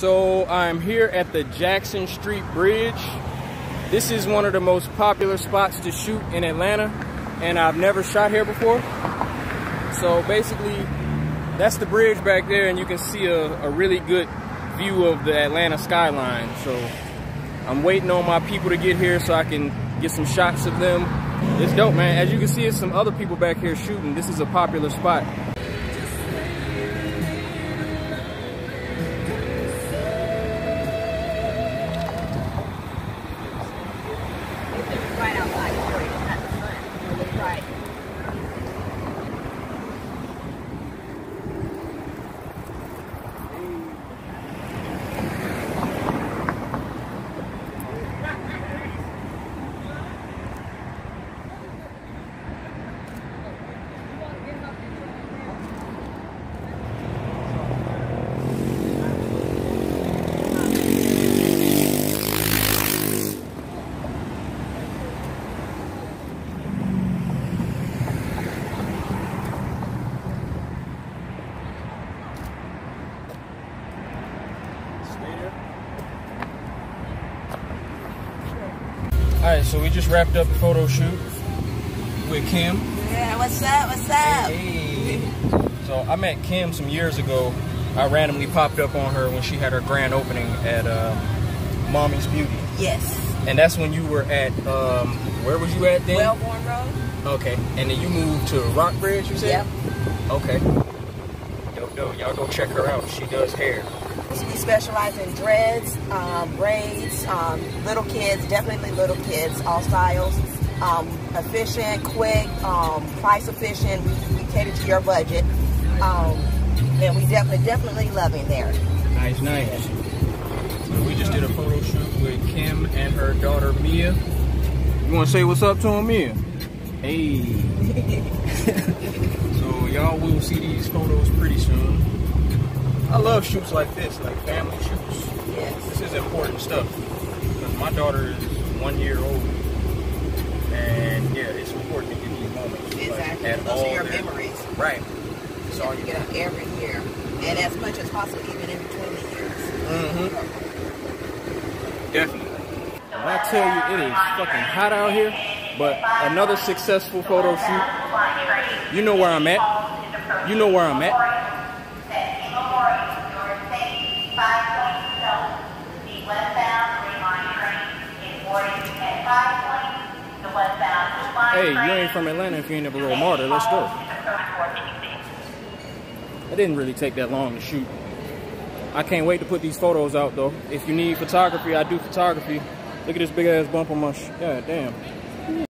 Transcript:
So I'm here at the Jackson Street Bridge. This is one of the most popular spots to shoot in Atlanta, and I've never shot here before. So basically, that's the bridge back there, and you can see a, a really good view of the Atlanta skyline. So I'm waiting on my people to get here so I can get some shots of them. It's dope, man. As you can see, there's some other people back here shooting. This is a popular spot. All right, so we just wrapped up photo shoot with Kim. Yeah, what's up? What's up? Hey. So I met Kim some years ago. I randomly popped up on her when she had her grand opening at uh, Mommy's Beauty, Yes. and that's when you were at um, where was you at then? Wellborn Road? okay, and then you moved to Rockbridge. You said? Yep. Okay. Dope, dope. Y'all go check her out. She does hair. We specialize in dreads, um, braids, um, little kids, definitely little kids, all styles. Um, efficient, quick, um, price efficient. We, we cater to your budget. Um, and we definitely, definitely love it there. Nice, nice. So we just did a photo shoot with Kim and her daughter Mia. You want to say what's up to him, Mia? Hey. so y'all will see these photos pretty soon. I love shoots like this, like family shoots. Yes. This is important stuff. Because my daughter is one year old. And yeah, it's important to get these moments. like, Exactly. at Those are your their- memories. Right. It's all You get them every year. And as much as possible, even in between the years. Mm-hmm. Definitely. When I tell you it is fucking hot out here, but another successful photo shoot. You know where I'm at. You know where I'm at. Hey, you ain't from Atlanta if you ain't never rode MARTA. Let's go. It didn't really take that long to shoot. I can't wait to put these photos out though. If you need photography, I do photography. Look at this big ass bump on my sh- God damn.